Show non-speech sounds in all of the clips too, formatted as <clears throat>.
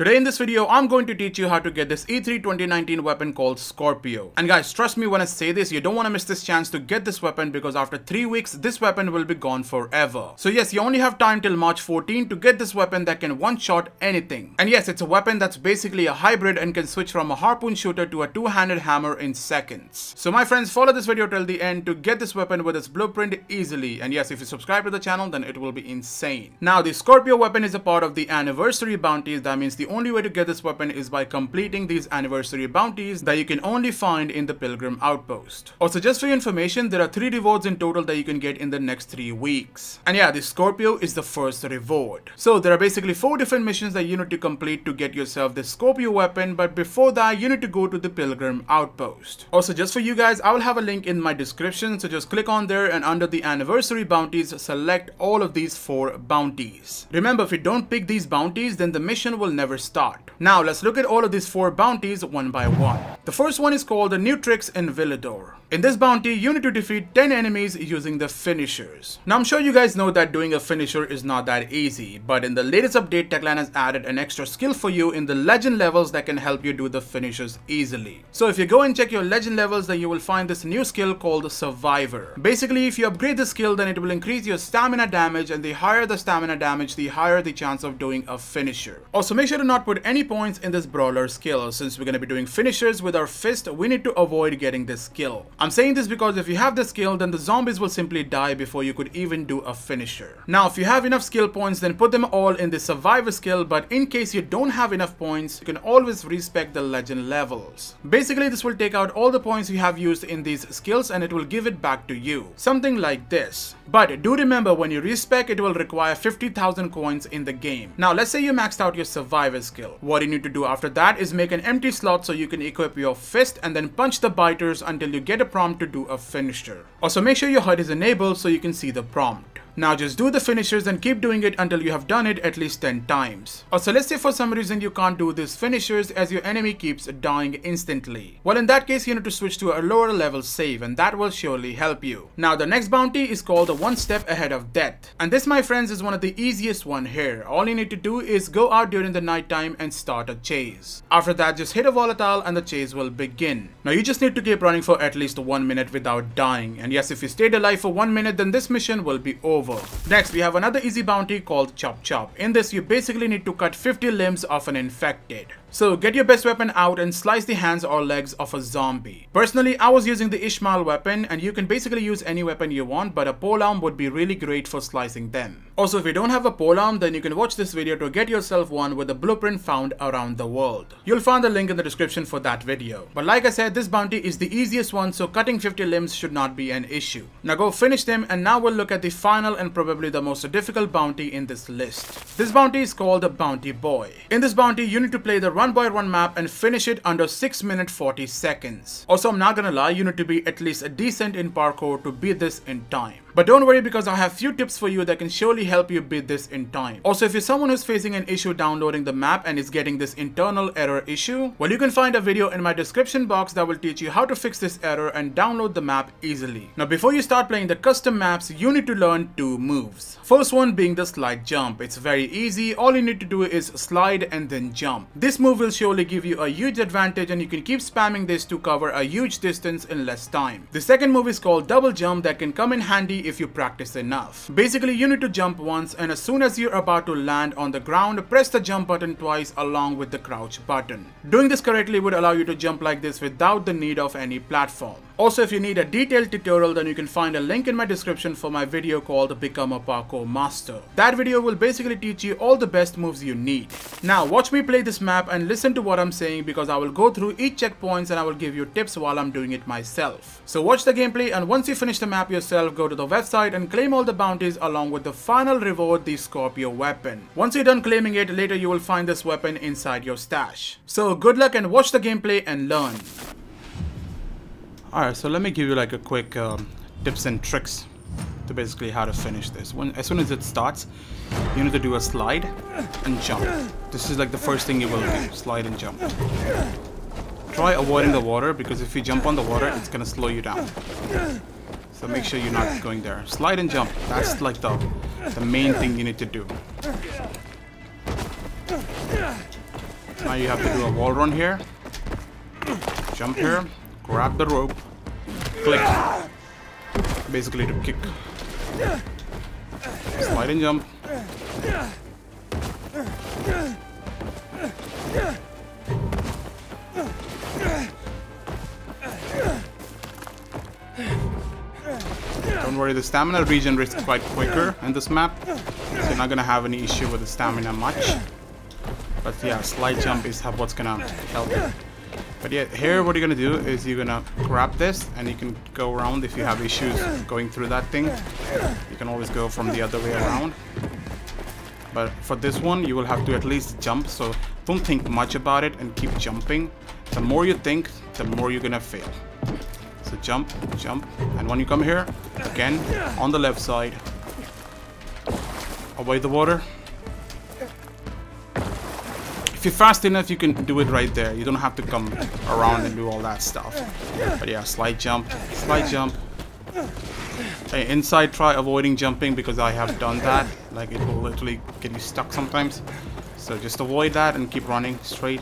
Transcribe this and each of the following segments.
Today in this video, I'm going to teach you how to get this E3 2019 weapon called Scorpio. And guys, trust me when I say this, you don't want to miss this chance to get this weapon because after 3 weeks, this weapon will be gone forever. So yes, you only have time till March 14 to get this weapon that can one-shot anything. And yes, it's a weapon that's basically a hybrid and can switch from a harpoon shooter to a two-handed hammer in seconds. So my friends, follow this video till the end to get this weapon with its blueprint easily. And yes, if you subscribe to the channel, then it will be insane. Now, the Scorpio weapon is a part of the anniversary bounties. That means the only way to get this weapon is by completing these anniversary bounties that you can only find in the Pilgrim Outpost. Also, just for your information, there are 3 rewards in total that you can get in the next 3 weeks. And yeah, the Scorpio is the first reward. So there are basically 4 different missions that you need to complete to get yourself the Scorpio weapon, but before that, you need to go to the Pilgrim Outpost. Also, just for you guys, I will have a link in my description, so just click on there and under the anniversary bounties, select all of these 4 bounties. Remember, if you don't pick these bounties, then the mission will never start. Now, let's look at all of these 4 bounties one by one. The first one is called the New Tricks in Villedor. In this bounty, you need to defeat 10 enemies using the finishers. Now I'm sure you guys know that doing a finisher is not that easy, but in the latest update, Techland has added an extra skill for you in the legend levels that can help you do the finishers easily. So if you go and check your legend levels, then you will find this new skill called Survivor. Basically, if you upgrade the skill, then it will increase your stamina damage and the higher the stamina damage, the higher the chance of doing a finisher. Also, make sure to not put any points in this brawler skill. Since we're going to be doing finishers with our fist, we need to avoid getting this skill. I'm saying this because if you have the skill, then the zombies will simply die before you could even do a finisher. Now, if you have enough skill points, then put them all in the survivor skill, but in case you don't have enough points, you can always respec the legend levels. Basically, this will take out all the points you have used in these skills and it will give it back to you. Something like this. But do remember, when you respec, it will require 50,000 coins in the game. Now, let's say you maxed out your survivor skill. What you need to do after that is make an empty slot so you can equip your fist and then punch the biters until you get a prompt to do a finisher. Also make sure your HUD is enabled so you can see the prompt. Now just do the finishers and keep doing it until you have done it at least 10 times. Also let's say for some reason you can't do these finishers as your enemy keeps dying instantly. Well in that case you need to switch to a lower level save and that will surely help you. Now the next bounty is called the one step ahead of death. And this my friends is one of the easiest one here. All you need to do is go out during the night time and start a chase. After that just hit a volatile and the chase will begin. Now you just need to keep running for at least one minute without dying. And yes if you stayed alive for one minute then this mission will be over Next, we have another easy bounty called Chop Chop. In this, you basically need to cut 50 limbs of an infected. So get your best weapon out and slice the hands or legs of a zombie. Personally, I was using the Ishmael weapon and you can basically use any weapon you want but a polearm would be really great for slicing them. Also, if you don't have a polearm, then you can watch this video to get yourself one with a blueprint found around the world. You'll find the link in the description for that video. But like I said, this bounty is the easiest one so cutting 50 limbs should not be an issue. Now go finish them and now we'll look at the final and probably the most difficult bounty in this list. This bounty is called the Bounty Boy. In this bounty, you need to play the Run Boy Run map and finish it under 6 minutes 40 seconds. Also, I'm not gonna lie, you need to be at least decent in parkour to beat this in time. But don't worry because I have few tips for you that can surely help you beat this in time. Also, if you're someone who's facing an issue downloading the map and is getting this internal error issue, well you can find a video in my description box that will teach you how to fix this error and download the map easily. Now before you start playing the custom maps, you need to learn two moves. First one being the slide jump. It's very easy, all you need to do is slide and then jump. This move will surely give you a huge advantage and you can keep spamming this to cover a huge distance in less time. The second move is called double jump that can come in handy if you practice enough. Basically, you need to jump once and as soon as you're about to land on the ground, press the jump button twice along with the crouch button. Doing this correctly would allow you to jump like this without the need of any platform. Also, if you need a detailed tutorial, then you can find a link in my description for my video called Become a Parkour Master. That video will basically teach you all the best moves you need. Now, watch me play this map and listen to what I'm saying because I will go through each checkpoints and I will give you tips while I'm doing it myself. So watch the gameplay and once you finish the map yourself, go to the website and claim all the bounties along with the final reward, the Scorpio weapon. Once you're done claiming it, later you will find this weapon inside your stash. So good luck and watch the gameplay and learn. Alright, so let me give you like a quick um, tips and tricks to basically how to finish this. When As soon as it starts, you need to do a slide and jump. This is like the first thing you will do, slide and jump. Try avoiding the water because if you jump on the water, it's gonna slow you down. So make sure you're not going there. Slide and jump, that's like the, the main thing you need to do. Now you have to do a wall run here. Jump here. Grab the rope. Click. Basically to kick. Slide and jump. Don't worry, the stamina regenerates quite quicker in this map, so you're not gonna have any issue with the stamina much. But yeah, slide jump is what's gonna help you. But yeah, here what you're gonna do is you're gonna grab this and you can go around if you have issues going through that thing. You can always go from the other way around. But for this one, you will have to at least jump, so don't think much about it and keep jumping. The more you think, the more you're gonna fail. So jump, jump, and when you come here, again, on the left side, avoid the water. If you're fast enough, you can do it right there. You don't have to come around and do all that stuff. But yeah, slide jump, slide jump. Hey, inside, try avoiding jumping because I have done that. Like, it will literally get you stuck sometimes. So just avoid that and keep running straight.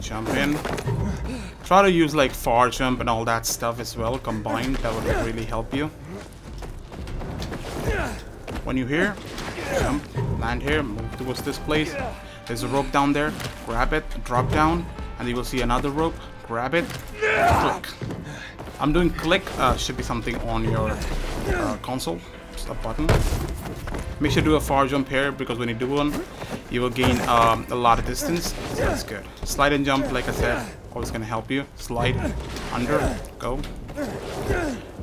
Jump in. Try to use like far jump and all that stuff as well combined. That would really help you. When you here, jump, land here, move towards this place. There's a rope down there. Grab it, drop down, and you will see another rope. Grab it, click. I'm doing click. Uh, should be something on your uh, console. Just a button. Make sure to do a far jump here because when you do one, you will gain um, a lot of distance. So that's good. Slide and jump, like I said, always gonna help you. Slide, under, go.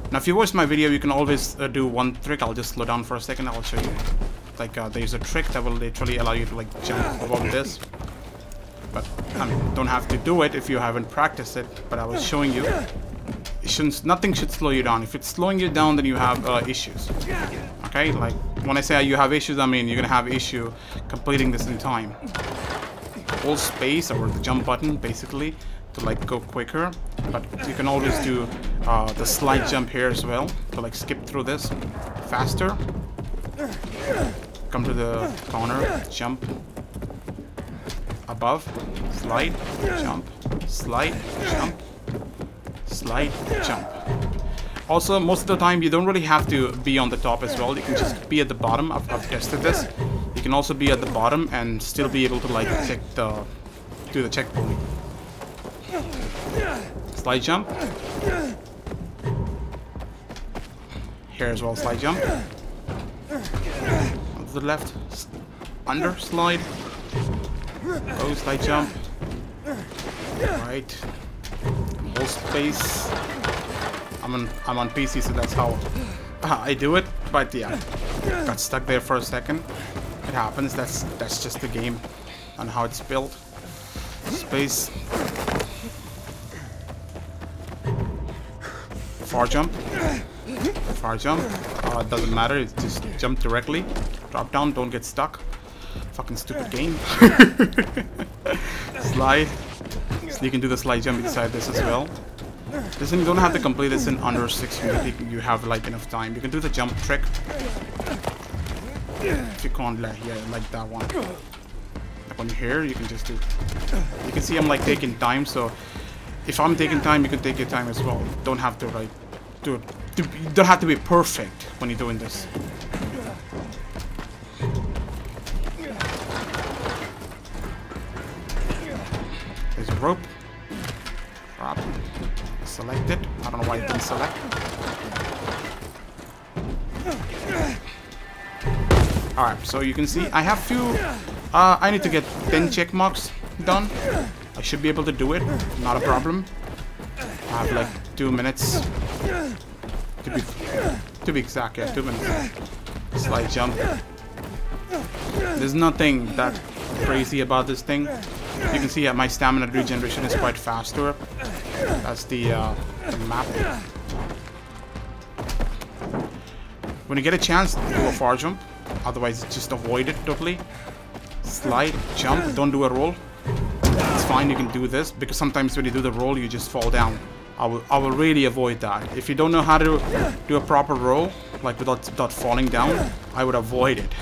Now, if you watch my video, you can always uh, do one trick. I'll just slow down for a second. I'll show you. Like, uh, there's a trick that will literally allow you to like jump above this. But I mean, don't have to do it if you haven't practiced it. But I was showing you. It shouldn't, nothing should slow you down. If it's slowing you down, then you have uh, issues. Okay, like when I say you have issues, I mean you're gonna have issue completing this in time. Hold space or the jump button, basically, to like go quicker. But you can always do uh, the slide jump here as well to like skip through this faster. Come to the corner, jump above, slide, jump, slide, jump, slide, jump. Also, most of the time, you don't really have to be on the top as well. You can just be at the bottom. I've, I've tested this. You can also be at the bottom and still be able to like check the do the checkpoint. Slide jump. Here as well, slide jump. To the left. Under, slide. Oh, slide jump. Right. Hold space. I'm on I'm on PC, so that's how I do it. But yeah, got stuck there for a second. It happens. That's that's just the game and how it's built. Space. Far jump. Far jump. Uh, doesn't matter. It's just jump directly. Drop down. Don't get stuck. Fucking stupid game. <laughs> slide. Sneak into the slide jump inside this as well. Listen, you don't have to complete this in under 6 minutes. You have like enough time. You can do the jump trick. If you can't, like, yeah, like that one. Like you're here, you can just do... You can see I'm like taking time, so... If I'm taking time, you can take your time as well. Don't have to like... Do it. You don't have to be perfect when you're doing this. There's a rope. Drop. Select it. I don't know why it didn't select. Alright, so you can see I have few... Uh, I need to get 10 check marks done. I should be able to do it. Not a problem. I have like 2 minutes. To be, to be exact, yeah, 2 minutes. Slide jump. There's nothing that crazy about this thing. You can see that my stamina regeneration is quite faster. That's the, uh, the map. When you get a chance, do a far jump. Otherwise, just avoid it totally. Slide, jump, don't do a roll. It's fine, you can do this, because sometimes when you do the roll, you just fall down. I will, I will really avoid that. If you don't know how to do a proper roll, like without, without falling down, I would avoid it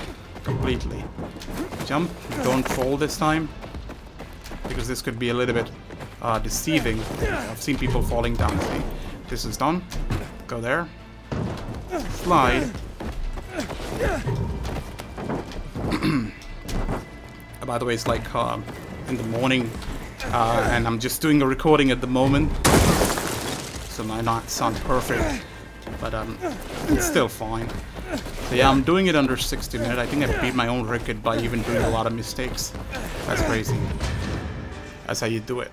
completely. Jump, don't fall this time, because this could be a little bit uh, deceiving. I've seen people falling down. See? This is done. Go there. Slide. <clears throat> By the way, it's like uh, in the morning, uh, and I'm just doing a recording at the moment, so might not sound perfect, but um, it's still fine. So yeah, I'm doing it under 60 minutes. I think I beat my own record by even doing a lot of mistakes. That's crazy. That's how you do it.